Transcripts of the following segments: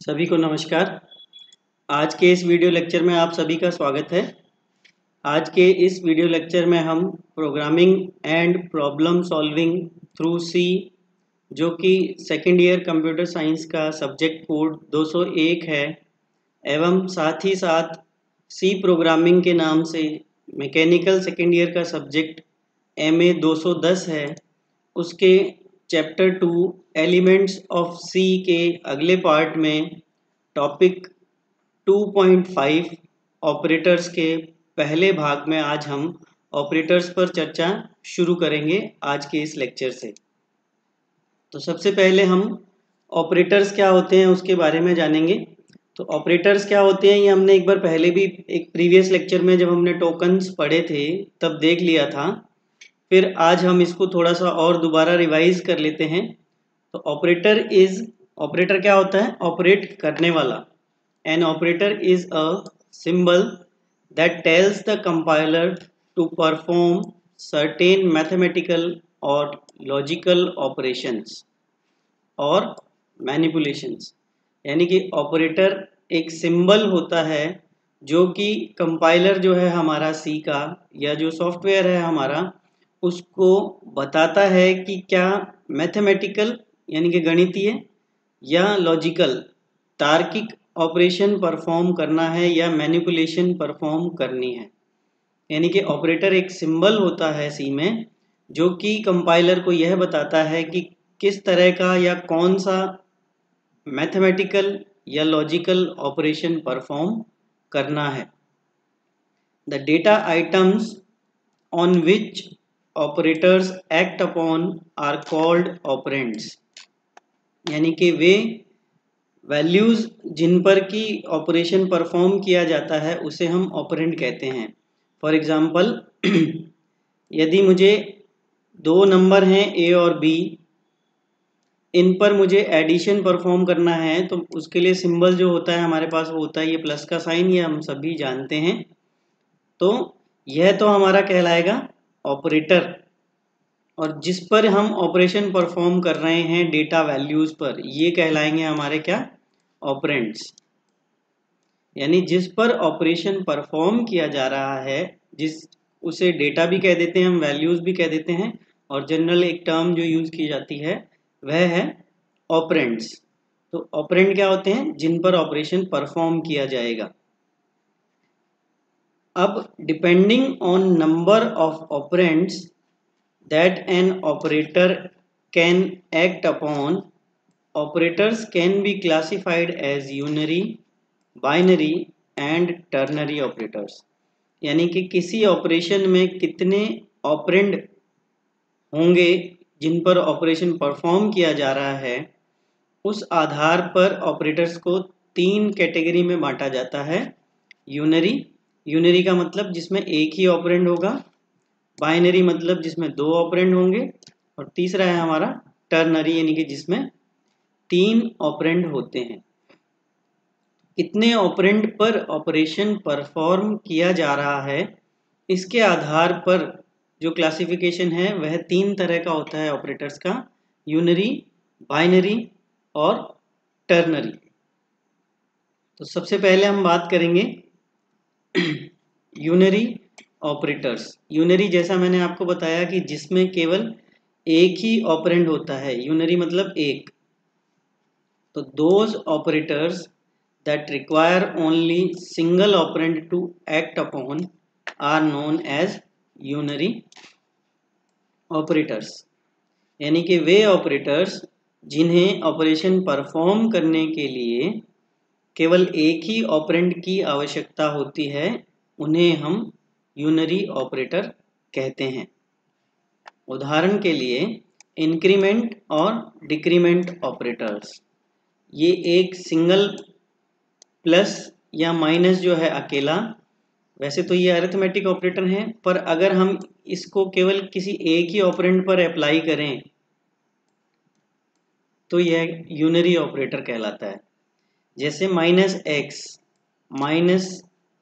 सभी को नमस्कार। आज के इस वीडियो लेक्चर में आप सभी का स्वागत है। आज के इस वीडियो लेक्चर में हम programming and problem solving through C, जो कि सेकेंड ईयर कंप्यूटर साइंस का सब्जेक्ट कोड 201 है, एवं साथ ही साथ सी प्रोग्रामिंग के नाम से मैकेनिकल सेकेंड ईयर का सब्जेक्ट एम ए दो सौ दस है, उसके chapter two elements of C के अगले पार्ट में टॉपिक 2.5 ऑपरेटर्स के पहले भाग में आज हम ऑपरेटर्स पर चर्चा शुरू करेंगे आज के इस लेक्चर से। तो सबसे पहले हम ऑपरेटर्स क्या होते हैं उसके बारे में जानेंगे। तो ऑपरेटर्स क्या होते हैं ये हमने एक बार पहले भी एक प्रीवियस लेक्चर में जब हमने टोकन्स पढ़े थे, तब देख लिया था। फिर आज हम इसको थोड़ा सा और दोबारा रिवाइज कर लेते हैं। तो ऑपरेटर इज़ ऑपरेटर क्या होता है? ऑपरेट करने वाला। An operator is a symbol that tells the compiler to perform certain mathematical और लॉजिकल ऑपरेशंस और मैनिपुलेशंस यानी कि ऑपरेटर एक सिंबल होता है जो कि कंपाइलर जो है हमारा सी का या जो सॉफ्टवेयर है हमारा उसको बताता है कि क्या मैथमेटिकल यानी कि गणितीय, या लॉजिकल तार्किक ऑपरेशन परफॉर्म करना है या मैनिपुलेशन परफॉर्म करनी है। यानी कि ऑपरेटर एक सिंबल होता है सी में, जो कि कंपाइलर को यह बताता है कि किस तरह का या कौन सा मैथमेटिकल या लॉजिकल ऑपरेशन परफॉर्म करना है। The data items on which operators act upon are called operands यानी कि वे वैल्यूज़ जिन पर की ऑपरेशन परफॉर्म किया जाता है, उसे हम ऑपरेंट कहते हैं। फॉर एग्ज़ाम्पल यदि मुझे दो नंबर हैं ए और बी इन पर मुझे एडिशन परफॉर्म करना है तो उसके लिए सिंबल जो होता है हमारे पास, वो होता है ये प्लस का साइन ये हम सभी जानते हैं। तो यह तो हमारा कहलाएगा ऑपरेटर। और जिस पर हम ऑपरेशन परफॉर्म कर रहे हैं डेटा वैल्यूज़ पर, ये कहलाएँगे हमारे क्या? ऑपरेंट्स यानी जिस पर ऑपरेशन परफॉर्म किया जा रहा है, जिस, उसे डेटा भी कह देते हैं, हम वैल्यूज़ भी कह देते हैं, और जनरल एक टर्म जो यूज़ की जाती है, वह है ऑपरेंट्स तो ऑपरेंट क्या होते हैं? जिन पर ऑपरेशन परफॉर्म किया जाएगा। अब depending on number of operands that an operator can act upon operators can be classified as unary binary and ternary operators यानी कि किसी ऑपरेशन में कितने ऑपरेंड होंगे जिन पर ऑपरेशन परफॉर्म किया जा रहा है, उस आधार पर ऑपरेटर्स को तीन कैटेगरी में बांटा जाता है यूनरी यूनरी का मतलब जिसमें एक ही ऑपरेंड होगा बाइनरी मतलब जिसमें दो ऑपरेंड होंगे, और तीसरा है हमारा टर्नरी यानी कि जिसमें तीन ऑपरेंड होते हैं। कितने ऑपरेंड पर ऑपरेशन परफॉर्म किया जा रहा है, इसके आधार पर जो क्लासिफिकेशन है, वह तीन तरह का होता है ऑपरेटर्स का यूनरी बाइनरी और टर्नरी तो सबसे पहले हम बात करेंगे यूनरी ऑपरेटर्स यूनरी जैसा मैंने आपको बताया कि जिसमें केवल एक ही ऑपरेंड होता है। यूनरी मतलब एक। तो those operators that require only single operand to act upon are known as unary operators यानी कि वे ऑपरेटर्स जिन्हें ऑपरेशन परफॉर्म करने के लिए केवल एक ही ऑपरेंड की आवश्यकता होती है, उन्हें हम यूनरी ऑपरेटर कहते हैं। उदाहरण के लिए, इंक्रीमेंट और डिक्रीमेंट ऑपरेटर्स। ये एक सिंगल प्लस या माइनस जो है अकेला, वैसे तो ये अरिथमेटिक ऑपरेटर हैं, पर अगर हम इसको केवल किसी एक ही ऑपरेंड पर अप्लाई करें तो यह यूनरी ऑपरेटर कहलाता है। जैसे माइनस एक्स माइनस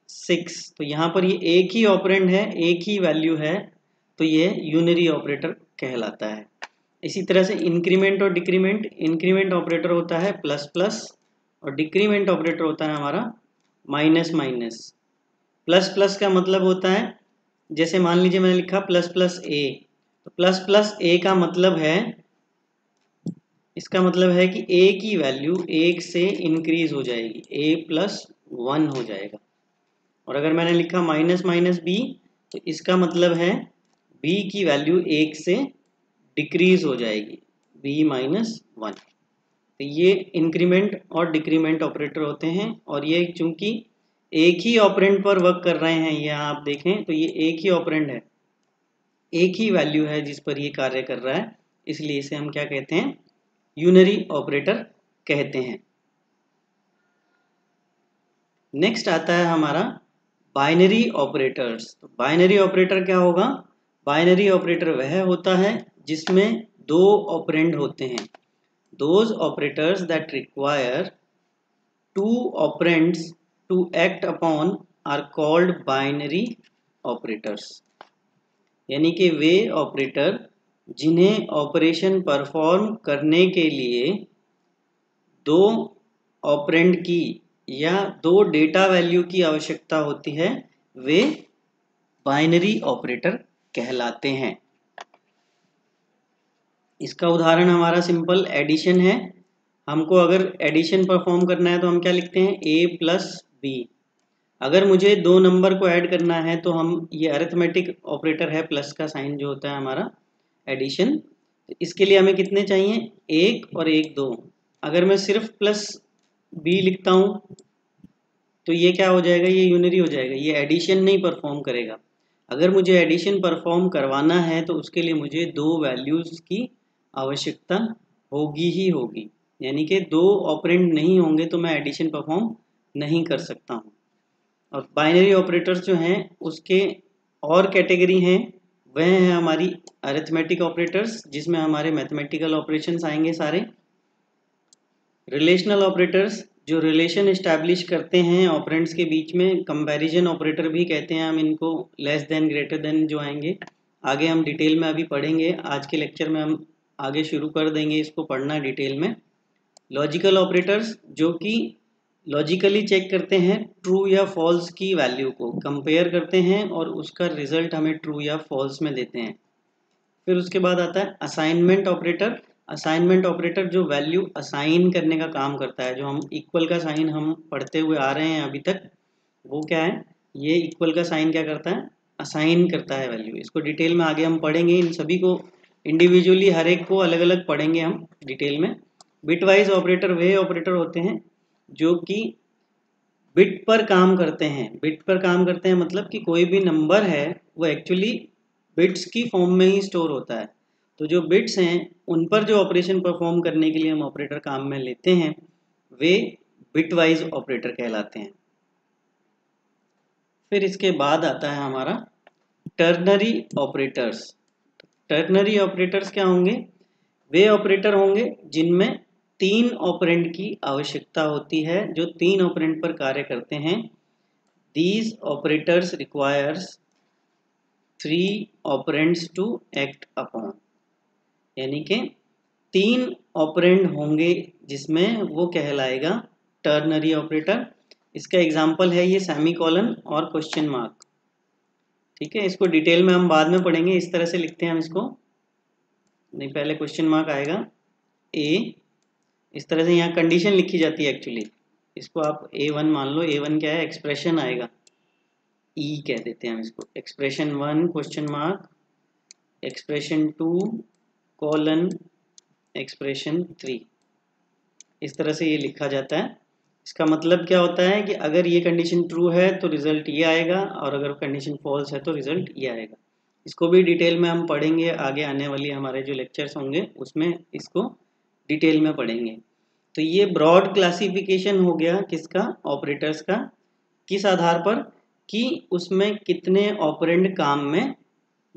सिक्स तो यहाँ पर ये एक ही ऑपरेंड है, एक ही वैल्यू है तो ये यूनरी ऑपरेटर कहलाता है। इसी तरह से इंक्रीमेंट और डिक्रीमेंट इंक्रीमेंट ऑपरेटर होता है प्लस प्लस और डिक्रीमेंट ऑपरेटर होता है हमारा माइनस माइनस प्लस प्लस का मतलब होता है, जैसे मान लीजिए मैंने लिखा प्लस प्लस ए तो प्लस प्लस ए का मतलब है इसका मतलब है कि ए की वैल्यू एक से इंक्रीज हो जाएगी। ए प्लस वन हो जाएगा। और अगर मैंने लिखा माइनस माइनस बी तो इसका मतलब है बी की वैल्यू एक से डिक्रीज हो जाएगी। बी माइनस वन तो ये इंक्रीमेंट और डिक्रीमेंट ऑपरेटर होते हैं और ये चूँकि एक ही ऑपरेंट पर वर्क कर रहे हैं यह आप देखें तो ये एक ही ऑपरेंट है। एक ही वैल्यू है जिस पर ये कार्य कर रहा है। इसलिए इसे हम क्या कहते हैं? यूनरी ऑपरेटर कहते हैं। नेक्स्ट आता है हमारा बाइनरी ऑपरेटर्स तो बाइनरी ऑपरेटर क्या होगा? बाइनरी ऑपरेटर वह होता है जिसमें दो ऑपरेंड होते हैं। Those operators that require two operands to act upon are called binary operators यानी कि वे ऑपरेटर जिन्हें ऑपरेशन परफॉर्म करने के लिए दो ऑपरेंड की या दो डेटा वैल्यू की आवश्यकता होती है, वे बाइनरी ऑपरेटर कहलाते हैं। इसका उदाहरण हमारा सिंपल एडिशन है। हमको अगर एडिशन परफॉर्म करना है तो हम क्या लिखते हैं? ए प्लस बी अगर मुझे दो नंबर को ऐड करना है तो हम, ये अरिथमेटिक ऑपरेटर है प्लस का साइन जो होता है हमारा एडिशन तो इसके लिए हमें कितने चाहिए? एक और एक दो। अगर मैं सिर्फ़ प्लस बी लिखता हूँ तो ये क्या हो जाएगा? ये यूनरी हो जाएगा। ये एडिशन नहीं परफॉर्म करेगा। अगर मुझे एडिशन परफॉर्म करवाना है तो उसके लिए मुझे दो वैल्यूज़ की आवश्यकता होगी ही होगी। यानी कि दो ऑपरेंड नहीं होंगे तो मैं एडिशन परफॉर्म नहीं कर सकता हूँ। और बाइनरी ऑपरेटर्स जो हैं, उसके और कैटेगरी हैं वह हैं हमारी अरिथमेटिक ऑपरेटर्स जिसमें हमारे मैथमेटिकल ऑपरेशंस आएँगे सारे। रिलेशनल ऑपरेटर्स जो रिलेशन इस्टेब्लिश करते हैं ऑपरेंट्स के बीच में कंपैरिजन ऑपरेटर भी कहते हैं हम इनको लेस देन ग्रेटर देन जो आएँगे। आगे हम डिटेल में अभी पढ़ेंगे। आज के लेक्चर में हम आगे शुरू कर देंगे इसको पढ़ना डिटेल में। लॉजिकल ऑपरेटर्स जो कि लॉजिकली चेक करते हैं ट्रू या फॉल्स की वैल्यू को कंपेयर करते हैं और उसका रिज़ल्ट हमें ट्रू या फॉल्स में देते हैं। फिर उसके बाद आता है असाइनमेंट ऑपरेटर असाइनमेंट ऑपरेटर जो वैल्यू असाइन करने का काम करता है, जो हम इक्वल का साइन हम पढ़ते हुए आ रहे हैं अभी तक, वो क्या है? ये इक्वल का साइन क्या करता है? असाइन करता है वैल्यू इसको डिटेल में आगे हम पढ़ेंगे, इन सभी को इंडिविजुअली हर एक को अलग अलग पढ़ेंगे हम डिटेल में। बिटवाइज ऑपरेटर वे ऑपरेटर होते हैं। जो कि बिट पर काम करते हैं। बिट पर काम करते हैं मतलब कि कोई भी नंबर है, वो एक्चुअली बिट्स की फॉर्म में ही स्टोर होता है। तो जो बिट्स हैं, उन पर जो ऑपरेशन परफॉर्म करने के लिए हम ऑपरेटर काम में लेते हैं, वे बिट वाइज ऑपरेटर कहलाते हैं। फिर इसके बाद आता है हमारा टर्नरी ऑपरेटर्स टर्नरी ऑपरेटर्स क्या होंगे? वे ऑपरेटर होंगे जिनमें तीन ऑपरेंड की आवश्यकता होती है, जो तीन ऑपरेंड पर कार्य करते हैं। These operators requires three operands to act upon यानी कि तीन ऑपरेंड होंगे जिसमें वो कहलाएगा टर्नरी ऑपरेटर इसका एग्ज़ाम्पल है ये सेमी कॉलन और क्वेश्चन मार्क ठीक है, इसको डिटेल में हम बाद में पढ़ेंगे, इस तरह से लिखते हैं हम इसको। नहीं, पहले क्वेश्चन मार्क आएगा। ए इस तरह से यहाँ कंडीशन लिखी जाती है एक्चुअली इसको आप ए वन मान लो ए वन क्या है? एक्सप्रेशन आएगा। ई e कह देते हैं हम इसको। Expression one question mark expression two colon expression three इस तरह से ये लिखा जाता है। इसका मतलब क्या होता है कि अगर ये कंडीशन ट्रू है तो रिज़ल्ट ये आएगा, और अगर कंडीशन फॉल्स है तो रिज़ल्ट ये आएगा। इसको भी डिटेल में हम पढ़ेंगे, आगे आने वाली हमारे जो लेक्चर्स होंगे, उसमें इसको डिटेल में पढ़ेंगे। तो ये ब्रॉड क्लासिफिकेशन हो गया किसका? ऑपरेटर्स का। किस आधार पर? कि उसमें कितने ऑपरेंड काम में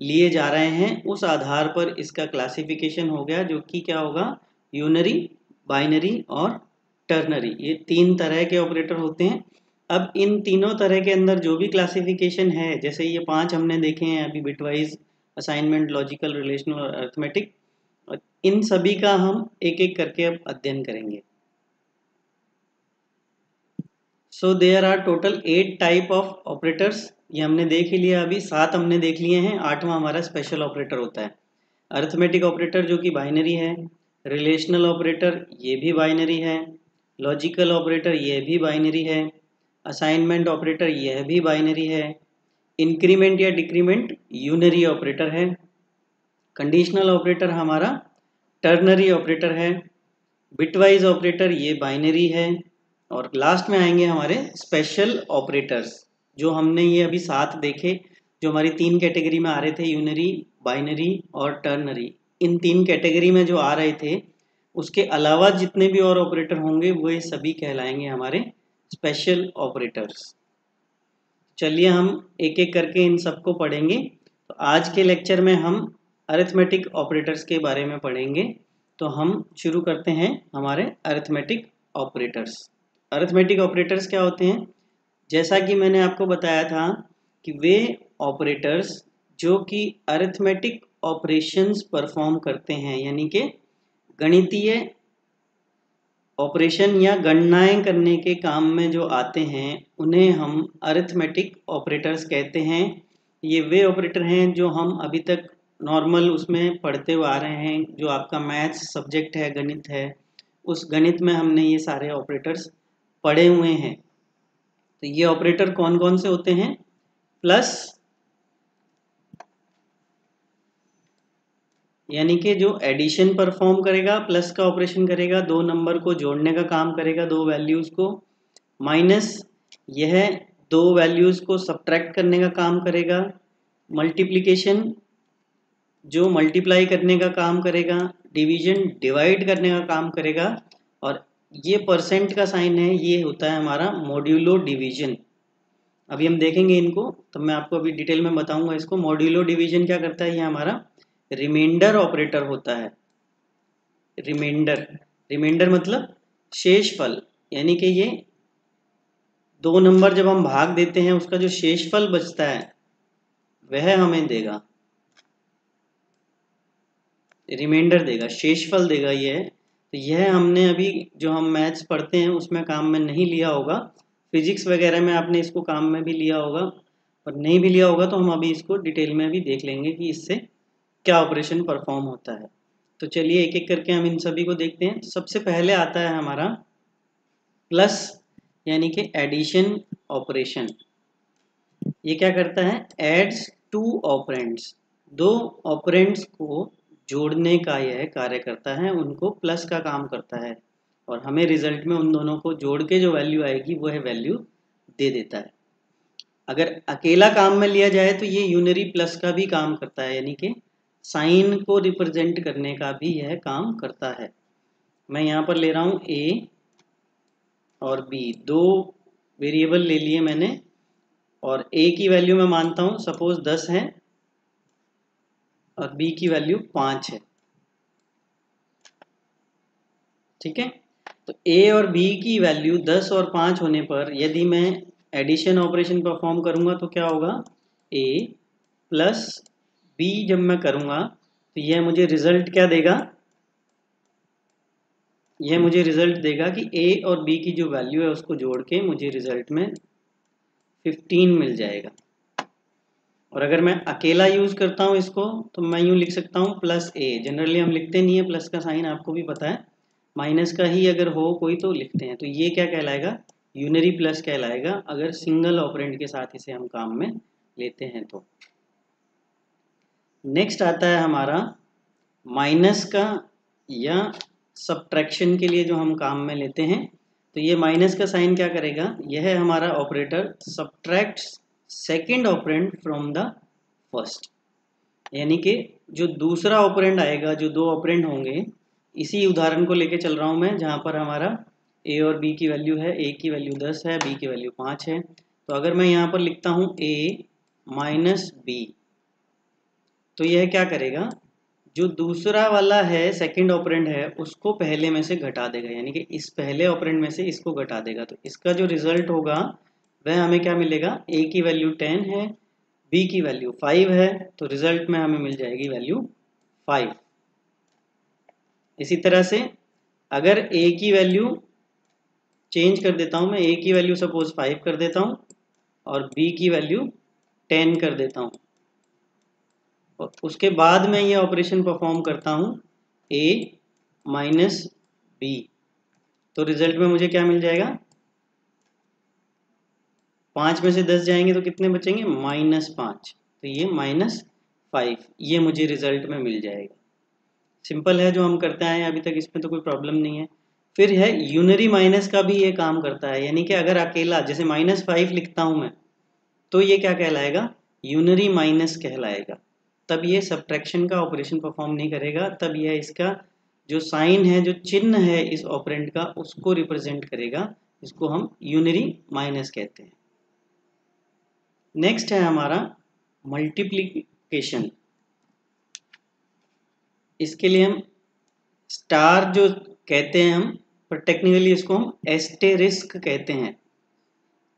लिए जा रहे हैं, उस आधार पर इसका क्लासिफिकेशन हो गया, जो कि क्या होगा? यूनरी बाइनरी और टर्नरी ये तीन तरह के ऑपरेटर होते हैं। अब इन तीनों तरह के अंदर जो भी क्लासिफिकेशन है, जैसे ये पाँच हमने देखे हैं, अभी बिटवाइज असाइनमेंट लॉजिकल रिलेशनल और अर्थमेटिक इन सभी का हम एक एक करके अब अध्ययन करेंगे। So there are total eight type of operators ये हमने देख ही लिया अभी। सात हमने देख लिए हैं। आठवां हमारा स्पेशल ऑपरेटर होता है। अर्थमेटिक ऑपरेटर जो कि बाइनरी है। रिलेशनल ऑपरेटर ये भी बाइनरी है। लॉजिकल ऑपरेटर ये भी बाइनरी है। असाइनमेंट ऑपरेटर यह भी बाइनरी है। इंक्रीमेंट या डिक्रीमेंट यूनरी ऑपरेटर है। कंडीशनल ऑपरेटर हमारा टर्नरी ऑपरेटर है बिटवाइज ऑपरेटर ये बाइनरी है, और लास्ट में आएँगे हमारे स्पेशल ऑपरेटर्स जो हमने ये अभी सात देखे, जो हमारी तीन कैटेगरी में आ रहे थे यूनरी बाइनरी और टर्नरी इन तीन कैटेगरी में जो आ रहे थे, उसके अलावा जितने भी और ऑपरेटर होंगे, वो सभी कहलाएँगे हमारे स्पेशल ऑपरेटर्स चलिए हम एक एक करके इन सबको पढ़ेंगे। तो आज के लेक्चर में हम अरिथमेटिक ऑपरेटर्स के बारे में पढ़ेंगे तो हम शुरू करते हैं हमारे अरिथमेटिक ऑपरेटर्स अरिथमेटिक ऑपरेटर्स क्या होते हैं? जैसा कि मैंने आपको बताया था कि वे ऑपरेटर्स जो कि अरिथमेटिक ऑपरेशंस परफॉर्म करते हैं, यानी कि गणितीय ऑपरेशन या गणनाएँ करने के काम में जो आते हैं, उन्हें हम अरिथमेटिक ऑपरेटर्स कहते हैं। ये वे ऑपरेटर हैं जो हम अभी तक नॉर्मल उसमें पढ़ते हुए आ रहे हैं, जो आपका मैथ्स सब्जेक्ट है, गणित है, उस गणित में हमने ये सारे ऑपरेटर्स पढ़े हुए हैं। तो ये ऑपरेटर कौन कौन से होते हैं? प्लस यानी कि जो एडिशन परफॉर्म करेगा, प्लस का ऑपरेशन करेगा, दो नंबर को जोड़ने का काम करेगा, दो वैल्यूज़ को, माइनस यह दो वैल्यूज़ को सब्ट्रैक्ट करने का काम करेगा, मल्टीप्लिकेशन जो मल्टीप्लाई करने का काम करेगा डिवीज़न डिवाइड करने का काम करेगा, और ये परसेंट का साइन है, ये होता है हमारा मॉड्यूलो डिवीज़न अभी हम देखेंगे इनको तो मैं आपको अभी डिटेल में बताऊँगा इसको। मॉड्यूलो डिवीज़न क्या करता है? ये हमारा रिमाइंडर ऑपरेटर होता है। रिमाइंडर रिमाइंडर मतलब शेष फल यानी कि ये दो नंबर जब हम भाग देते हैं, उसका जो शेष फल बचता है, वह हमें देगा। रिमाइंडर देगा, शेषफल देगा ये। तो यह हमने अभी जो हम मैथ्स पढ़ते हैं, उसमें काम में नहीं लिया होगा। फिजिक्स वगैरह में आपने इसको काम में भी लिया होगा, और नहीं भी लिया होगा तो हम अभी इसको डिटेल में भी देख लेंगे कि इससे क्या ऑपरेशन परफॉर्म होता है। तो चलिए एक एक करके हम इन सभी को देखते हैं। सबसे पहले आता है हमारा प्लस, यानी कि एडिशन ऑपरेशन। ये क्या करता है? एड्स टू ऑपरेंट्स दो ऑपरेंट्स को जोड़ने का यह कार्य करता है, उनको प्लस का काम करता है और हमें रिज़ल्ट में उन दोनों को जोड़ के जो वैल्यू आएगी वह वैल्यू दे देता है। अगर अकेला काम में लिया जाए तो ये यूनरी प्लस का भी काम करता है, यानी कि साइन को रिप्रेजेंट करने का भी यह काम करता है। मैं यहाँ पर ले रहा हूँ ए और बी दो वेरिएबल ले लिए मैंने और ए की वैल्यू मैं मानता हूँ सपोज़ दस है और बी की वैल्यू पाँच है। ठीक है? तो ए और बी की वैल्यू दस और पाँच होने पर यदि मैं एडिशन ऑपरेशन परफॉर्म करूँगा तो क्या होगा? ए प्लस बी जब मैं करूँगा तो यह मुझे रिज़ल्ट क्या देगा? यह मुझे रिज़ल्ट देगा कि ए और बी की जो वैल्यू है उसको जोड़ के मुझे रिज़ल्ट में 15 मिल जाएगा। और अगर मैं अकेला यूज़ करता हूँ इसको तो मैं यूँ लिख सकता हूँ प्लस ए जनरली हम लिखते नहीं है प्लस का साइन आपको भी पता है। माइनस का ही अगर हो कोई तो लिखते हैं। तो ये क्या कहलाएगा? यूनरी प्लस कहलाएगा। अगर सिंगल ऑपरेंट के साथ इसे हम काम में लेते हैं तो। नेक्स्ट आता है हमारा माइनस का या सब्ट्रैक्शन के लिए जो हम काम में लेते हैं। तो ये माइनस का साइन क्या करेगा? यह है हमारा operator subtract second operand from the first यानी कि जो दूसरा ऑपरेंड आएगा, जो दो ऑपरेंड होंगे, इसी उदाहरण को लेके चल रहा हूँ मैं, जहाँ पर हमारा ए और बी की वैल्यू है ए की वैल्यू दस है बी की वैल्यू पाँच है। तो अगर मैं यहाँ पर लिखता हूँ ए माइनस बी तो यह क्या करेगा? जो दूसरा वाला है सेकंड ऑपरेंड है, उसको पहले में से घटा देगा। यानी कि इस पहले ऑपरेंड में से इसको घटा देगा। तो इसका जो रिज़ल्ट होगा वह हमें क्या मिलेगा? ए की वैल्यू टेन है बी की वैल्यू फाइव है तो रिज़ल्ट में हमें मिल जाएगी वैल्यू फाइव इसी तरह से अगर ए की वैल्यू चेंज कर देता हूँ, मैं ए की वैल्यू सपोज़ फाइव कर देता हूँ और बी की वैल्यू टेन कर देता हूँ। उसके बाद मैं ये ऑपरेशन परफॉर्म करता हूँ ए माइनस बी तो रिज़ल्ट में मुझे क्या मिल जाएगा? पाँच में से दस जाएँगे तो कितने बचेंगे? माइनस पाँच। तो ये माइनस फाइव। ये मुझे रिज़ल्ट में मिल जाएगा। सिंपल है जो हम करते आए हैं, अभी तक इसमें तो कोई प्रॉब्लम नहीं है। फिर है, यूनरी माइनस का भी ये काम करता है। यानी कि अगर अकेला, जैसे माइनस फाइव लिखता हूँ मैं तो ये क्या कहलाएगा? यूनरी माइनस कहलाएगा। तब ये सब्ट्रैक्शन का ऑपरेशन परफॉर्म नहीं करेगा। तब यह इसका जो साइन है, जो चिन्ह है इस ऑपरेंट का, उसको रिप्रेजेंट करेगा। इसको हम यूनरी माइनस कहते हैं। नेक्स्ट है हमारा मल्टीप्लीकेशन इसके लिए हम स्टार जो कहते हैं हम, पर टेक्निकली इसको हम एस्टेरिस्क कहते हैं।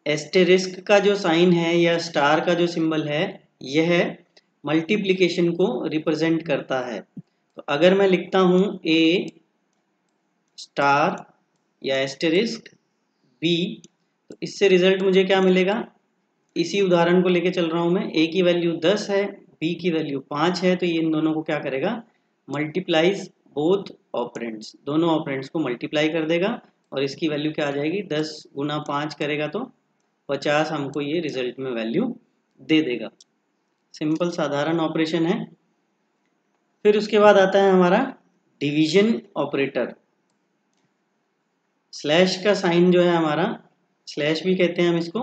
एस्टेरिस्क का जो साइन है या स्टार का जो सिंबल है, यह मल्टीप्लीकेशन को रिप्रेजेंट करता है। तो अगर मैं लिखता हूँ ए स्टार या एस्टेरिस्क बी तो इससे रिज़ल्ट मुझे क्या मिलेगा? इसी उदाहरण को लेके चल रहा हूँ मैं। ए की वैल्यू 10 है बी की वैल्यू 5 है तो ये इन दोनों को क्या करेगा? मल्टीप्लाइज बोथ ऑपरेंट्स दोनों ऑपरेंट्स को मल्टीप्लाई कर देगा और इसकी वैल्यू क्या आ जाएगी? 10 गुना पाँच करेगा तो 50 हमको ये रिज़ल्ट में वैल्यू दे देगा। सिंपल साधारण ऑपरेशन है। फिर उसके बाद आता है हमारा डिवीज़न ऑपरेटर स्लैश का साइन जो है हमारा स्लैश भी कहते हैं हम इसको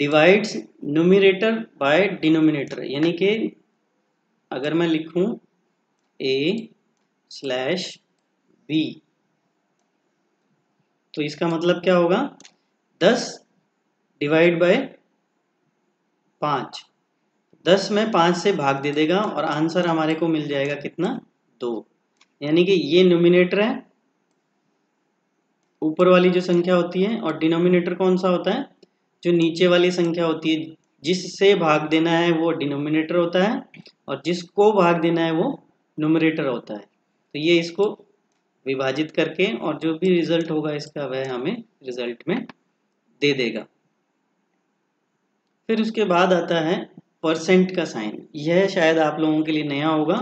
डिवाइड्स नोमिनेटर बाय डिनोमिनेटर यानी कि अगर मैं लिखूं ए स्लैश बी तो इसका मतलब क्या होगा? दस डिवाइड बाय पाँच। दस में पाँच से भाग दे देगा और आंसर हमारे को मिल जाएगा कितना? दो। यानी कि ये नोमिनेटर है। ऊपर वाली जो संख्या होती है और डिनोमिनेटर कौन सा होता है? जो नीचे वाली संख्या होती है, जिससे भाग देना है वो डिनोमिनेटर होता है और जिसको भाग देना है वो नोमिनेटर होता है। तो ये इसको विभाजित करके और जो भी रिज़ल्ट होगा इसका वह हमें रिज़ल्ट में दे देगा। फिर उसके बाद आता है परसेंट का साइन यह शायद आप लोगों के लिए नया होगा।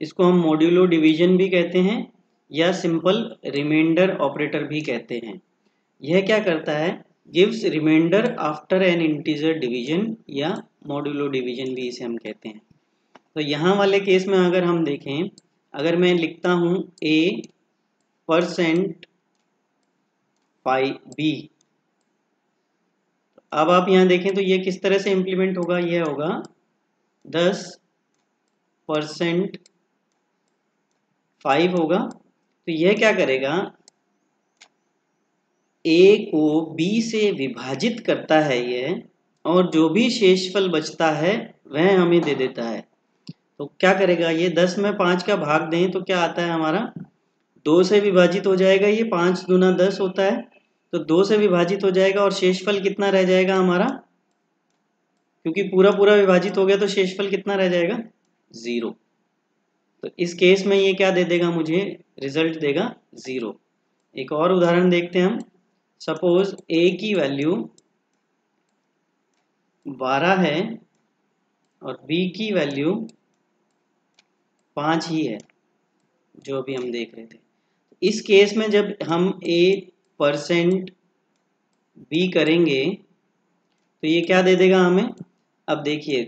इसको हम मॉड्यूलो डिवीज़न भी कहते हैं या सिंपल रिमाइंडर ऑपरेटर भी कहते हैं। यह क्या करता है? Gives remainder after an integer division या मॉड्यूलो डिवीज़न भी इसे हम कहते हैं। तो यहाँ वाले केस में अगर हम देखें, अगर मैं लिखता हूँ ए परसेंट फाइव बी अब आप यहाँ देखें तो ये किस तरह से इम्प्लीमेंट होगा? ये होगा दस परसेंट फाइव होगा। तो यह क्या करेगा? ए को बी से विभाजित करता है ये, और जो भी शेषफल बचता है, वह हमें दे देता है। तो क्या करेगा ये? दस में पाँच का भाग दें तो क्या आता है हमारा? दो से विभाजित हो जाएगा ये, पाँच गुना दस होता है। तो दो से विभाजित हो जाएगा और शेषफल कितना रह जाएगा हमारा? क्योंकि पूरा पूरा विभाजित हो गया तो शेषफल कितना रह जाएगा? ज़ीरो। तो इस केस में ये क्या दे देगा मुझे? रिज़ल्ट देगा ज़ीरो। एक और उदाहरण देखते हैं हम। सपोज़ ए की वैल्यू बारह है और बी की वैल्यू पाँच ही है, जो अभी हम देख रहे थे। इस केस में जब हम ए परसेंट बी करेंगे तो ये क्या दे देगा हमें? अब देखिए,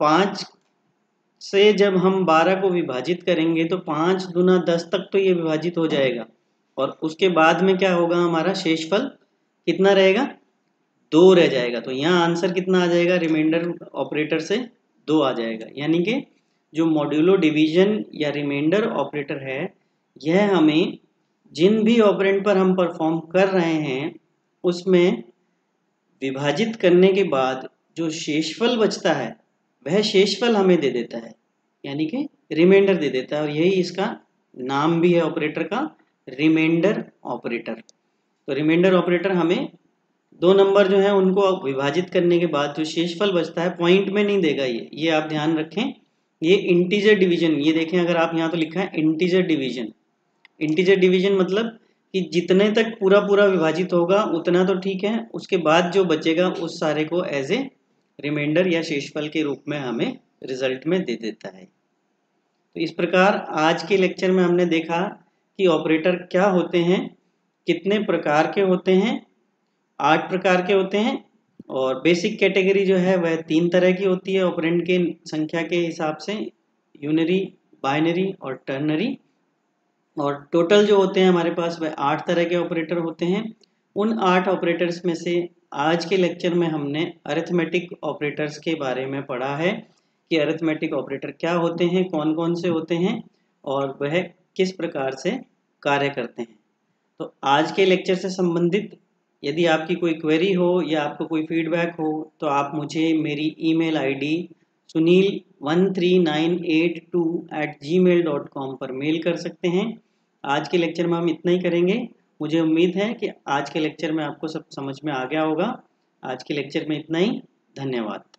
पाँच से जब हम बारह को विभाजित करेंगे तो पाँच दुना दस तक तो ये विभाजित हो जाएगा। और उसके बाद में क्या होगा हमारा शेषफल कितना रहेगा? दो रह जाएगा। तो यहाँ आंसर कितना आ जाएगा? रिमाइंडर ऑपरेटर से दो आ जाएगा। यानी कि जो मॉड्यूलो डिवीज़न या रिमाइंडर ऑपरेटर है, यह हमें जिन भी ऑपरेंट पर हम परफॉर्म कर रहे हैं, उसमें विभाजित करने के बाद जो शेषफल बचता है, वह शेषफल हमें दे देता है। यानी कि रिमाइंडर दे देता है और यही इसका नाम भी है ऑपरेटर का। रिमाइंडर ऑपरेटर तो रिमाइंडर ऑपरेटर हमें दो नंबर जो है, उनको विभाजित करने के बाद जो शेषफल बचता है पॉइंट में नहीं देगा ये। ये आप ध्यान रखें, ये इंटीजर डिवीज़न ये देखें, अगर आप यहाँ तो लिखा है इंटीजर डिवीज़न इंटीजर डिवीज़न मतलब कि जितने तक पूरा पूरा विभाजित होगा, उतना तो ठीक है, उसके बाद जो बचेगा, उस सारे को एज ए रिमाइंडर या शेषफल के रूप में हमें रिज़ल्ट में दे देता है। तो इस प्रकार आज के लेक्चर में हमने देखा कि ऑपरेटर क्या होते हैं, कितने प्रकार के होते हैं, आठ प्रकार के होते हैं और बेसिक कैटेगरी जो है वह तीन तरह की होती है, ऑपरेंड के संख्या के हिसाब से, यूनरी, बाइनरी और टर्नरी। और टोटल जो होते हैं हमारे पास वह आठ तरह के ऑपरेटर होते हैं। उन आठ ऑपरेटर्स में से आज के लेक्चर में हमने अरिथमेटिक ऑपरेटर्स के बारे में पढ़ा है कि अरिथमेटिक ऑपरेटर क्या होते हैं कौन कौन से होते हैं और वह किस प्रकार से कार्य करते हैं? तो आज के लेक्चर से संबंधित यदि आपकी कोई क्वेरी हो या आपको कोई फीडबैक हो तो आप मुझे मेरी email ID Sunil one three nine eight two eight Gmail dot com पर मेल कर सकते हैं। आज के लेक्चर में हम इतना ही करेंगे। मुझे उम्मीद है कि आज के लेक्चर में आपको सब समझ में आ गया होगा। आज के लेक्चर में इतना ही। धन्यवाद।